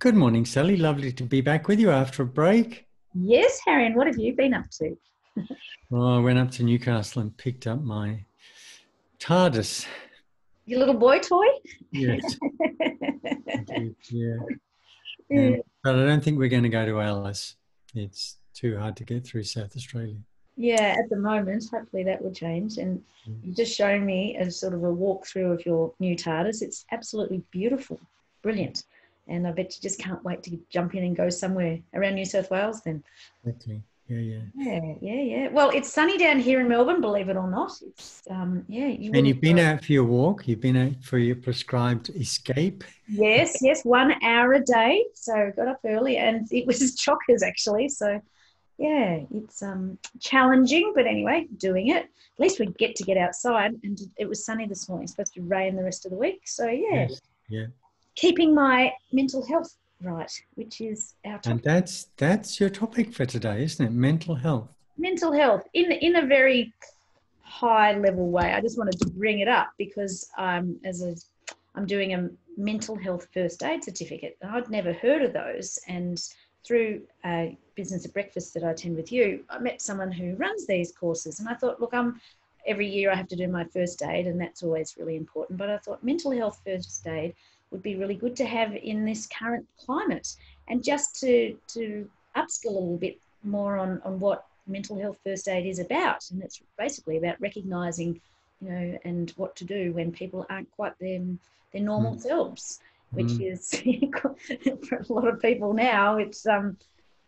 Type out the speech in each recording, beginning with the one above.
Good morning, Sally. Lovely to be back with you after a break. Yes, Harry, and what have you been up to? well, oh, I went up to Newcastle and picked up my TARDIS. Your little boy toy? Yes. yeah. And, but I don't think we're going to go to Alice. It's too hard to get through South Australia. Yeah, at the moment, hopefully that will change. And you've just shown me as sort of a walkthrough of your new TARDIS. It's absolutely beautiful, brilliant. And I bet you just can't wait to jump in and go somewhere around New South Wales then. Exactly. Yeah, yeah. Yeah, yeah, yeah. Well, it's sunny down here in Melbourne, believe it or not. It's um, yeah. You and you've been go. out for your walk. You've been out for your prescribed escape. Yes, yes, one hour a day. So got up early, and it was chockers actually. So yeah, it's um challenging, but anyway, doing it. At least we get to get outside, and it was sunny this morning. It's supposed to rain the rest of the week. So yeah, yes. yeah. Keeping my mental health right, which is our topic. And that's that's your topic for today, isn't it? Mental health. Mental health in in a very high level way. I just wanted to bring it up because I'm as a I'm doing a mental health first aid certificate. I'd never heard of those, and through a business at breakfast that I attend with you, I met someone who runs these courses, and I thought, look, I'm every year I have to do my first aid, and that's always really important. But I thought mental health first aid would be really good to have in this current climate and just to to upskill a little bit more on on what mental health first aid is about and it's basically about recognizing you know and what to do when people aren't quite their their normal mm. selves which mm. is for a lot of people now it's um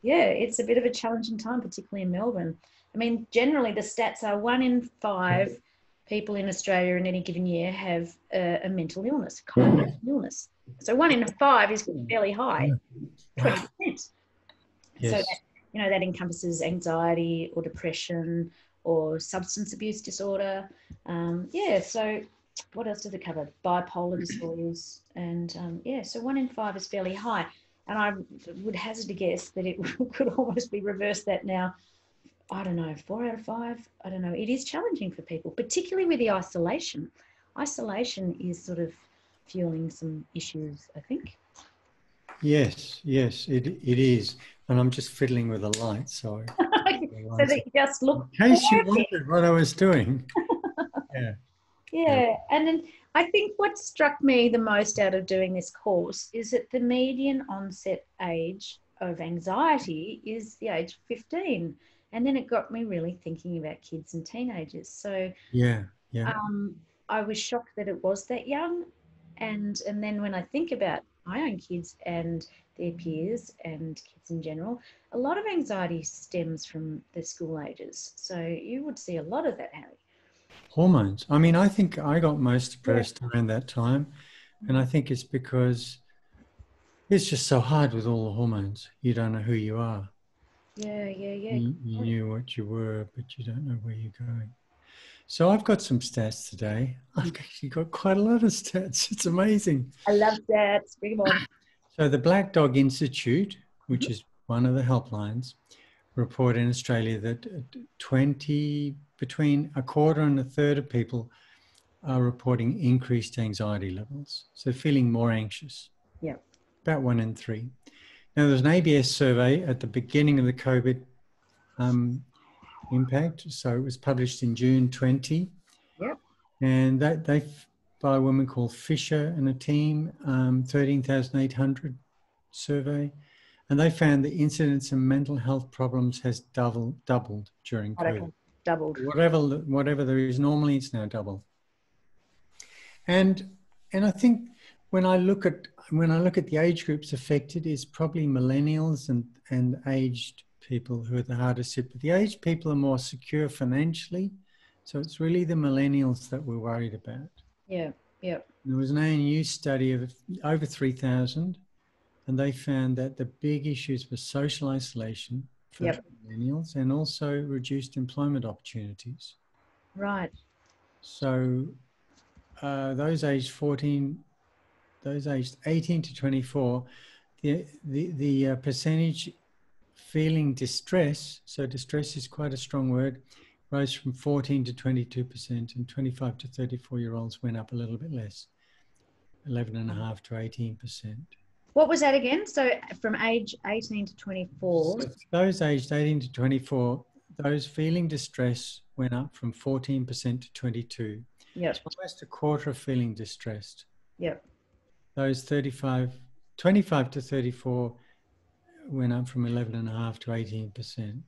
yeah it's a bit of a challenging time particularly in melbourne i mean generally the stats are one in five people in Australia in any given year have a, a mental illness, kind of mental illness. So one in five is fairly high, twenty percent. Yes. So that, you know that encompasses anxiety or depression or substance abuse disorder. Um, yeah. So what else does it cover? Bipolar disorders, and um, yeah. So one in five is fairly high, and I would hazard a guess that it could almost be reversed that now I don't know, four out of five. I don't know. It is challenging for people, particularly with the isolation. Isolation is sort of fueling some issues, I think. Yes, yes, it, it is. And I'm just fiddling with the light, so. so that you just look. In case you wondered what I was doing. yeah. Yeah. And then I think what struck me the most out of doing this course is that the median onset age of anxiety is the age of 15 and then it got me really thinking about kids and teenagers. So yeah yeah. um, i was shocked that it was that young. And and then when i think about my own kids and their peers and kids in general a lot of anxiety stems from the school ages. So you would see a lot of that harry. Hormones. I mean i think i got most depressed yeah. around that time. And i think it's because it's just so hard with all the hormones. You don't know who you are yeah, yeah, yeah. You, you knew what you were, but you don't know where you're going. So I've got some stats today. I've actually got quite a lot of stats. It's amazing. I love stats. Bring them on. So the Black Dog Institute, which is one of the helplines, report in Australia that 20 between a quarter and a third of people are reporting increased anxiety levels. So feeling more anxious. Yeah. About one in three. Now, there was an ABS survey at the beginning of the COVID um, impact. So it was published in June 20. Yep. And that they, by a woman called Fisher and a team, um, 13,800 survey. And they found the incidence of mental health problems has double, doubled during COVID. Doubled. Whatever, whatever there is normally, it's now double. And, and I think when I look at when I look at the age groups affected, is probably millennials and and aged people who are the hardest hit. But the aged people are more secure financially, so it's really the millennials that we're worried about. Yeah, yeah. There was an ANU study of over three thousand, and they found that the big issues were social isolation for yep. millennials and also reduced employment opportunities. Right. So uh, those aged 14 those aged 18 to 24, the, the, the uh, percentage feeling distress, so distress is quite a strong word, rose from 14 to 22%, and 25 to 34 year olds went up a little bit less, 11.5 to 18%. What was that again? So from age 18 to 24. So those aged 18 to 24, those feeling distress went up from 14% to 22. Yep. Almost a quarter of feeling distressed. Yep. Those 35, 25 to 34 went up from 11.5 to 18%.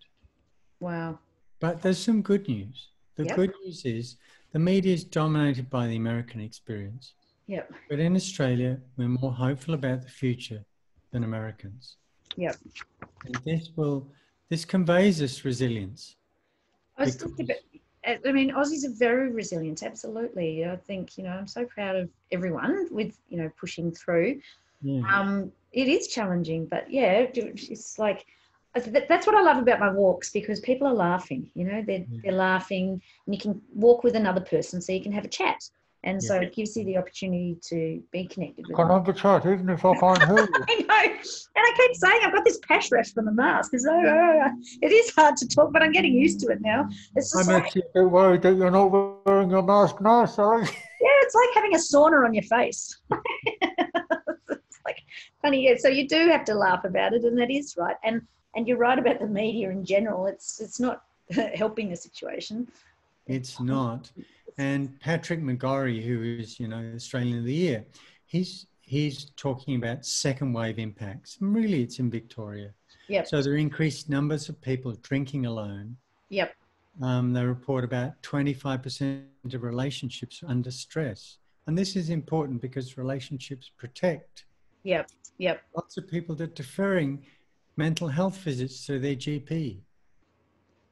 Wow. But there's some good news. The Yep. good news is the media is dominated by the American experience. Yep. But in Australia, we're more hopeful about the future than Americans. Yep. And this will, this conveys us resilience. I was just a bit, I mean, Aussies are very resilient. Absolutely. I think, you know, I'm so proud of everyone with, you know, pushing through. Yeah. Um, it is challenging, but yeah, it's like, that's what I love about my walks because people are laughing, you know, they're, Yeah. they're laughing and you can walk with another person so you can have a chat. And Yeah. so it gives you the opportunity to be connected with Can them. have the chat, even if I can't hear you. I know. And I keep saying I've got this pash rash from the mask. It's, oh, oh, oh. it is hard to talk, but I'm getting used to it now. It's just I'm like, actually a bit worried that you're not wearing your mask now, sorry. yeah, it's like having a sauna on your face. it's like funny. Yeah. So you do have to laugh about it, and that is right. And and you're right about the media in general. It's it's not helping the situation. It's not. And Patrick McGorry, who is, you know, Australian of the Year, he's he's talking about second wave impacts. And really, it's in Victoria. Yep. So there are increased numbers of people drinking alone. Yep. Um, they report about 25% of relationships under stress. And this is important because relationships protect. Yep. Yep. Lots of people are deferring mental health visits to their GP.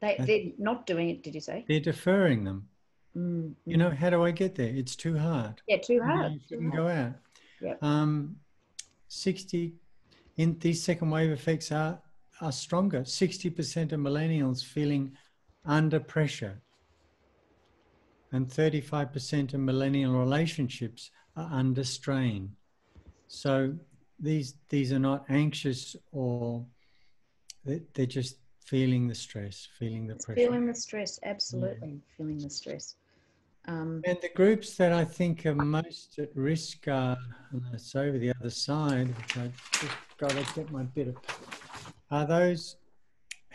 They they're not doing it. Did you say? They're deferring them. Mm, You know, how do I get there? It's too hard. yeah, too hard. You shouldn't go out. Yep. Um, 60 in these second wave effects are, are stronger. 60% of millennials feeling under pressure. And 35% of millennial relationships are under strain. So these these are not anxious or they- they're just feeling the stress, feeling the pressure. Feeling the stress, absolutely feeling the stress. Um, And the groups that I think are most at risk are, and it's over the other side, which I just got to get my bit of, are those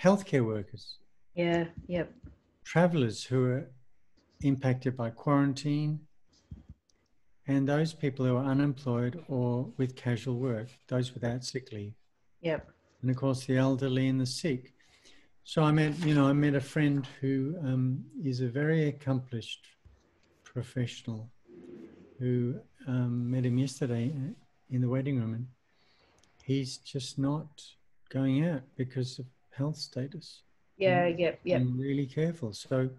healthcare workers, yeah, yep, travellers who are impacted by quarantine, and those people who are unemployed or with casual work, those without sick leave, yep, and of course the elderly and the sick. So I met, you know, I met a friend who um, is a very accomplished professional who um, met him yesterday in the waiting room, and he's just not going out because of health status. yeah, yep, yep. And really careful. So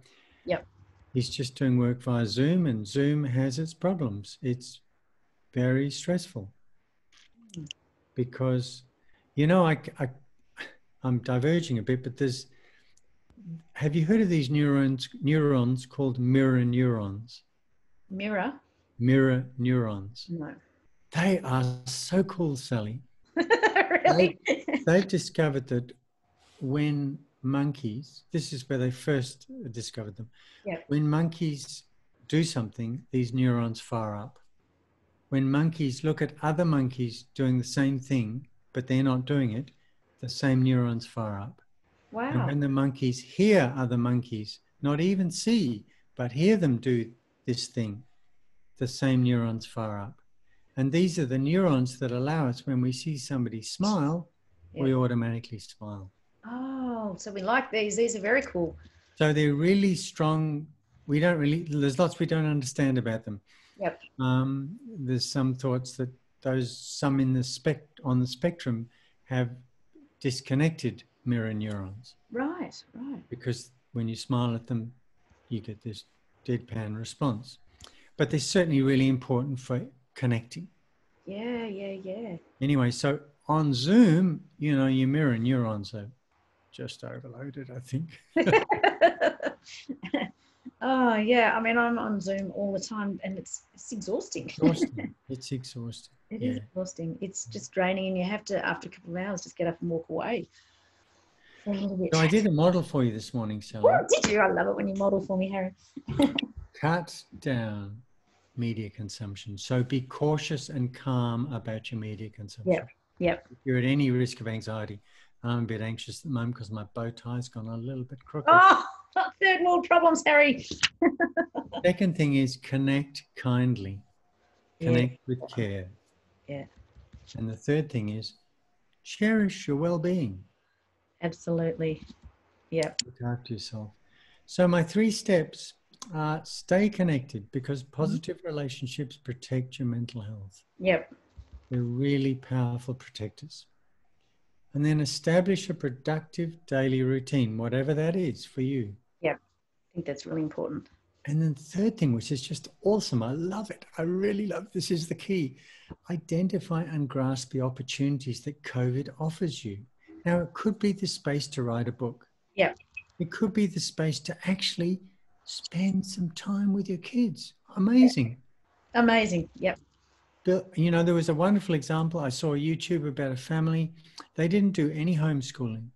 Yep. he's just doing work via Zoom, and Zoom has its problems. It's very stressful because, you know, I, I I'm diverging a bit, but there's. Have you heard of these neurons? Neurons called mirror neurons. Mirror? Mirror neurons. No. They are so cool, Sally. really? They've discovered that when monkeys, this is where they first discovered them. Yep. When monkeys do something, these neurons fire up. When monkeys look at other monkeys doing the same thing, but they're not doing it, the same neurons fire up. Wow. And when the monkeys hear other monkeys, not even see, but hear them do this thing, the same neurons fire up. And these are the neurons that allow us, when we see somebody smile, we automatically smile. Oh, so we like these. These are very cool. So they're really strong. We don't really, there's lots we don't understand about them. Yep. Um, there's some thoughts that those, some in the spec, on the spectrum have disconnected mirror neurons. Right, right. because when you smile at them, you get this deadpan response. But they're certainly really important for connecting. Yeah, yeah, yeah. Anyway, so on Zoom, you know, your mirror neurons are just overloaded, I think. oh, yeah. I mean, I'm on Zoom all the time and it's, it's exhausting. Exhausting. it's exhausting. It is Yeah. exhausting. It's just draining, and you have to, after a couple of hours, just get up and walk away. For a little bit. So I did a model for you this morning, Sally. Oh, did you? I love it when you model for me, Harry. Cut down media consumption. So be cautious and calm about your media consumption. Yep, yep. If you're at any risk of anxiety, I'm a bit anxious at the moment because my bow tie's gone a little bit crooked. Oh, third world problems, Harry. Second thing is connect kindly, Yeah. connect with care. Yeah. And the third thing is cherish your well-being. Absolutely. Yep. Look after yourself. So my three steps are stay connected because mm-hmm. positive relationships protect your mental health. Yep. They're really powerful protectors. And then establish a productive daily routine, whatever that is for you. Yep. I think that's really important. And then third thing, which is just awesome, I love it. I really love this is the key. Identify and grasp the opportunities that COVID offers you. Now it could be the space to write a book. Yeah. It could be the space to actually spend some time with your kids. Amazing. Amazing. Yep. You know, there was a wonderful example. I saw a YouTube about a family. They didn't do any homeschooling.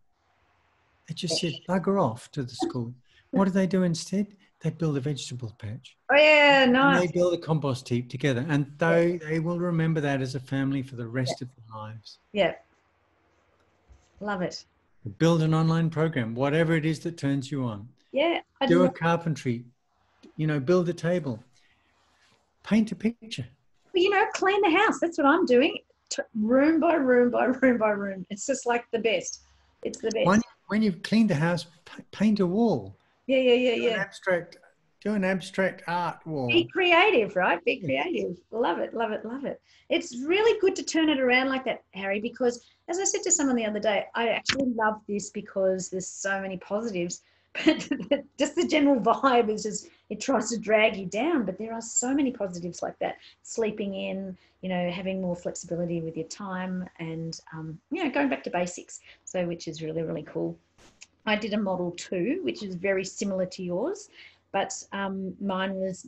They just said, bugger off to the school. What did they do instead? They build a vegetable patch. Oh yeah, And nice. they build a compost heap together. And they, they will remember that as a family for the rest of their lives. Yeah. Love it. Build an online program, whatever it is that turns you on. Yeah. I Do a carpentry, you know, build a table, paint a picture. Well, you know, clean the house. That's what I'm doing. T- room by room by room by room. It's just like the best. It's the best. When, when you've cleaned the house, pa- paint a wall. yeah, yeah, yeah, Do an yeah. abstract, do an abstract art wall. Be creative, right? Be creative. Love it, love it, love it. It's really good to turn it around like that, Harry, because as I said to someone the other day, I actually love this because there's so many positives. But just the general vibe is just it tries to drag you down. But there are so many positives like that. Sleeping in, you know, having more flexibility with your time and um, you know, going back to basics. So which is really, really cool. I did a model too, which is very similar to yours, but um, mine was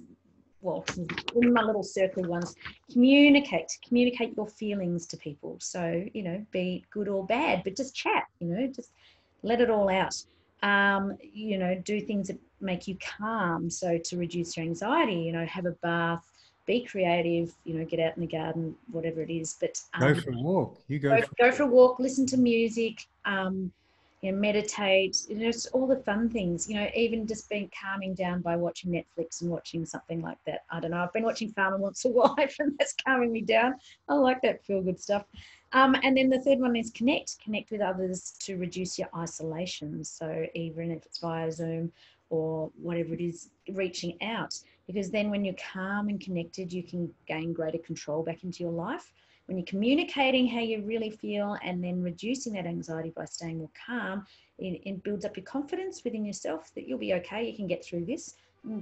well, in my little circle ones, communicate, communicate your feelings to people. So, you know, be it good or bad, but just chat, you know, just let it all out. Um, you know, do things that make you calm. So to reduce your anxiety, you know, have a bath, be creative, you know, get out in the garden, whatever it is. But Go um, for a walk. You go, go, for go for a walk, listen to music, um, you know, meditate, you know, just all the fun things, you know, even just being calming down by watching Netflix and watching something like that. I don't know. I've been watching Farmer Wants a Wife and that's calming me down. I like that feel good stuff. Um, and then the third one is connect, connect with others to reduce your isolation. So even if it's via Zoom or whatever it is, reaching out. Because then when you're calm and connected, you can gain greater control back into your life when you're communicating how you really feel and then reducing that anxiety by staying more calm, it, it builds up your confidence within yourself that you'll be okay, you can get through this,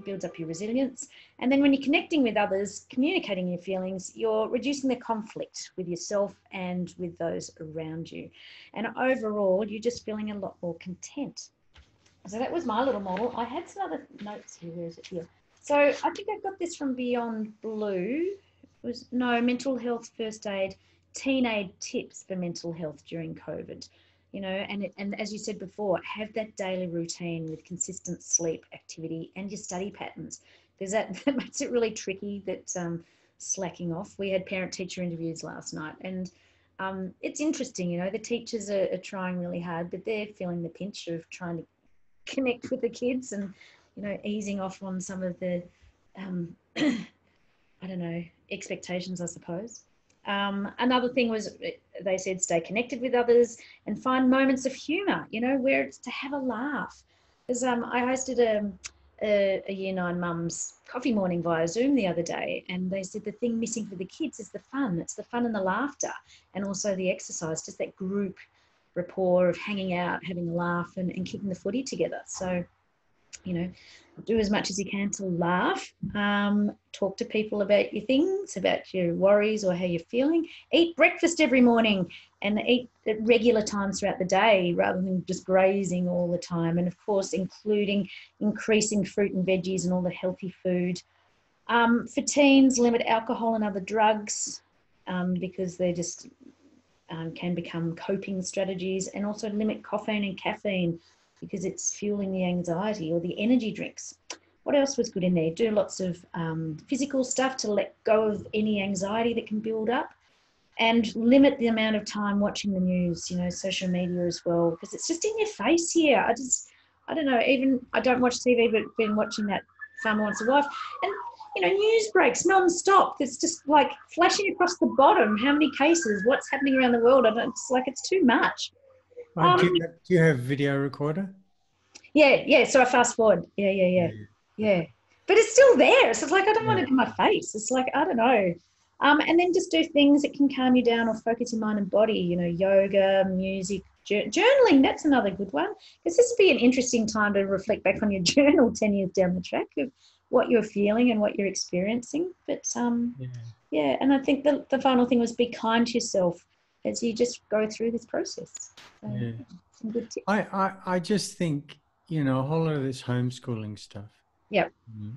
builds up your resilience. And then when you're connecting with others, communicating your feelings, you're reducing the conflict with yourself and with those around you. And overall, you're just feeling a lot more content. So that was my little model. I had some other notes here. Where is it here? So I think I got this from Beyond Blue. It was no mental health first aid teen aid tips for mental health during covid you know and it, and as you said before have that daily routine with consistent sleep activity and your study patterns. Because that, that makes it really tricky that um, slacking off. We had parent teacher interviews last night and um, it's interesting you know the teachers are, are trying really hard but they're feeling the pinch of trying to connect with the kids and you know easing off on some of the um, I don't know, expectations, I suppose. Um, another thing was they said stay connected with others and find moments of humour, you know, where it's to have a laugh. Because um, I hosted a, a, a year nine mum's coffee morning via Zoom the other day, and they said the thing missing for the kids is the fun. It's the fun and the laughter, and also the exercise, just that group rapport of hanging out, having a laugh, and, and kicking the footy together. So, you know, do as much as you can to laugh. Um, talk to people about your things, about your worries or how you're feeling. Eat breakfast every morning and eat at regular times throughout the day rather than just grazing all the time. And of course, including increasing fruit and veggies and all the healthy food. Um, for teens, limit alcohol and other drugs um, because they just um, can become coping strategies and also limit caffeine and caffeine because it's fueling the anxiety or the energy drinks. what else was good in there? Do lots of um, physical stuff to let go of any anxiety that can build up and limit the amount of time watching the news, you know, social media as well, because it's just in your face here. I just, I don't know, even I don't watch TV, but been watching that Farmer Wants a Wife. And, you know, news breaks non-stop. It's just like flashing across the bottom. How many cases? What's happening around the world? And it's like it's too much. Right, do, Um, you, do you have video recorder? Yeah, yeah. So I fast forward. Yeah, yeah, yeah. Yeah. But it's still there. So it's like I don't want it in my face. It's like I don't know. Um, and then just do things that can calm you down or focus your mind and body. You know, yoga, music, jour- journaling. That's another good one because this would be an interesting time to reflect back on your journal ten years down the track of what you're feeling and what you're experiencing. But um, Yeah. yeah, and I think the the final thing was be kind to yourself as you just go through this process. So, Yeah. Good tips. I, I, I just think, you know, a whole lot of this homeschooling stuff. Yeah. mm,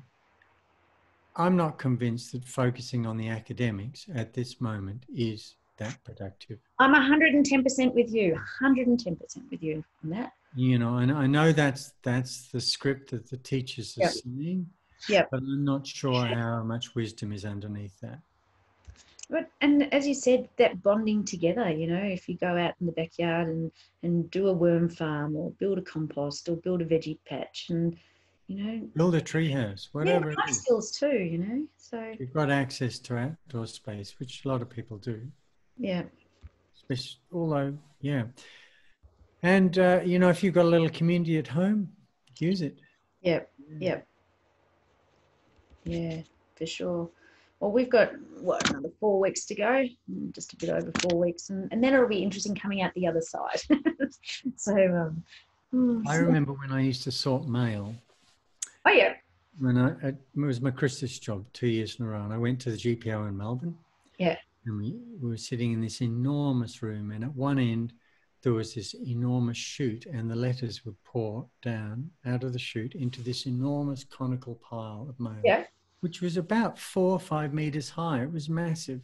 I'm not convinced that focusing on the academics at this moment is that productive. I'm 110% with you. 110% with you on that. You know, and I know that's that's the script that the teachers are Yep. seeing. Yeah. But I'm not sure how much wisdom is underneath that. But and as you said, that bonding together, you know, if you go out in the backyard and and do a worm farm or build a compost or build a veggie patch and you know, Build a tree house whatever yeah, life skills too, you know. So You've got access to outdoor space, which a lot of people do. yeah, Especially, although, yeah. And, uh, you know, if you've got a little community at home, use it. yeah, yep yeah, for sure. Well, we've got what another four weeks to go, Mm, just a bit over four weeks, and, and then it'll be interesting coming out the other side. so, um, mm, I remember when I used to sort mail, oh yeah, when I, it was my Christmas job two years in a row, and I went to the GPO in Melbourne. Yeah. And we, we were sitting in this enormous room, and at one end, there was this enormous chute, and the letters would pour down out of the chute into this enormous conical pile of mail, Yeah. Which was about four or five meters high. It was massive.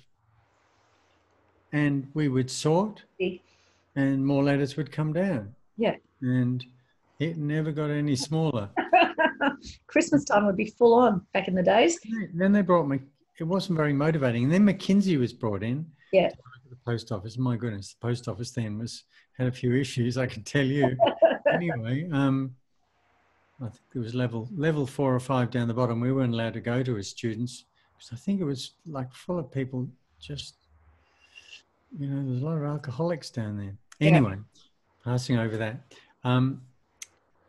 And we would sort, and more letters would come down. Yeah. And it never got any smaller. Christmas time would be full on back in the days. Then they brought me. It wasn't very motivating. And then McKinsey was brought in. Yeah. to work at The post office. My goodness, the post office then was had a few issues. I can tell you. anyway, um, I think it was level level four or five down the bottom. We weren't allowed to go to as students because I think it was like full of people. Just you know, there's a lot of alcoholics down there. Yeah. Anyway, passing over that. Um,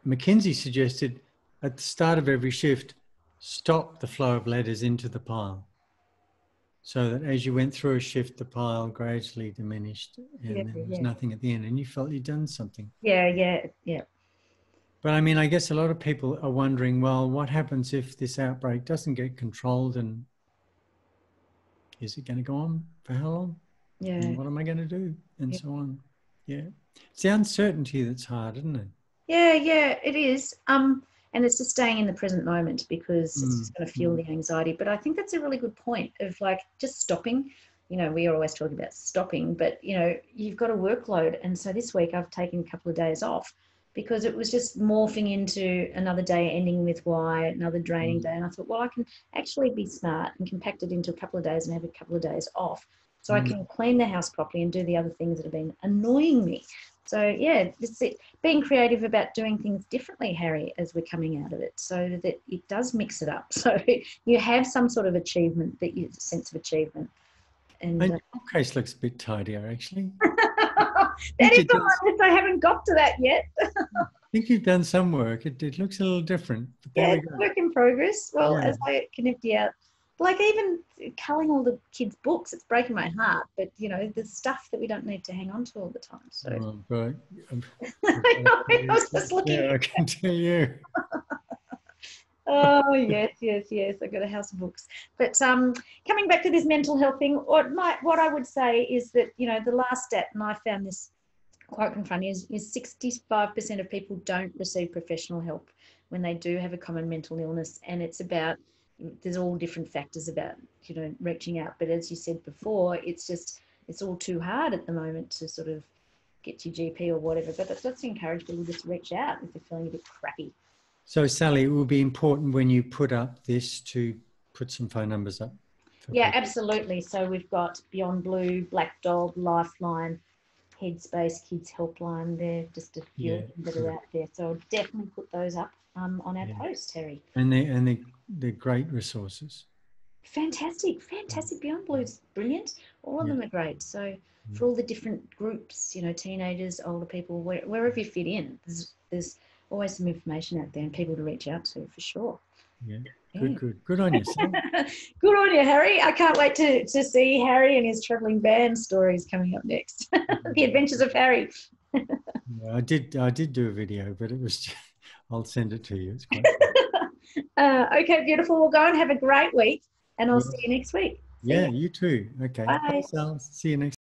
McKinsey suggested at the start of every shift, stop the flow of letters into the pile. So that as you went through a shift, the pile gradually diminished and Yeah, there was yeah. nothing at the end and you felt you'd done something. Yeah, yeah, yeah. But I mean, I guess a lot of people are wondering, well, what happens if this outbreak doesn't get controlled and is it going to go on for how long? Yeah. And what am I going to do? And Yeah. so on. Yeah. It's the uncertainty that's hard, isn't it? Yeah, yeah, it is. Um, and it's just staying in the present moment because it's Mm, just going to fuel the anxiety. But I think that's a really good point of like just stopping. You know, we are always talking about stopping, but you know, you've got a workload. And so this week I've taken a couple of days off because it was just morphing into another day ending with why, another draining Mm. day. And I thought, well, I can actually be smart and compact it into a couple of days and have a couple of days off. So I Mm. can clean the house properly and do the other things that have been annoying me. So yeah, it's it, being creative about doing things differently, Harry, as we're coming out of it, so that it does mix it up. So you have some sort of achievement, that you sense of achievement. And And uh, case looks a bit tidier, actually. that is the one that I haven't got to that yet. I think you've done some work. It, it looks a little different. Yeah, we work in progress. Well, Yeah. as I can empty out, like even culling all the kids' books, it's breaking my heart. But you know, there's stuff that we don't need to hang on to all the time. So Oh, um, I know, I was just looking. yeah, I can tell you. oh yes, yes, yes. I've got a house of books. But um, coming back to this mental health thing, what my what I would say is that you know the last stat, and I found this quite confronting, is is sixty five percent of people don't receive professional help when they do have a common mental illness, and it's about there's all different factors about you know reaching out. But as you said before, it's just it's all too hard at the moment to sort of get your GP or whatever. But to encourage people just reach out if they're feeling a bit crappy. So, Sally, it will be important when you put up this to put some phone numbers up. Yeah, people. absolutely. So we've got Beyond Blue, Black Dog, Lifeline, Headspace, Kids Helpline. They're just a few Yeah, that are out there. So I'll definitely put those up um, on our Yeah. post, Harry. And they and they they're great resources. Fantastic, fantastic. Beyond Blue's brilliant. All of Yeah. them are great. So for all the different groups, you know, teenagers, older people, where, wherever you fit in, there's, there's always some information out there and people to reach out to for sure. Yeah. Yeah. Good, good, good on you. Good on you, Harry. I can't wait to, to see Harry and his travelling band stories coming up next. the Adventures of Harry. Yeah, I did I did do a video, but it was. I'll send it to you. It's quite. Uh, okay, beautiful. We'll go and have a great week, and I'll Yeah. see you next week. yeah, you too. Okay. Bye. See you next.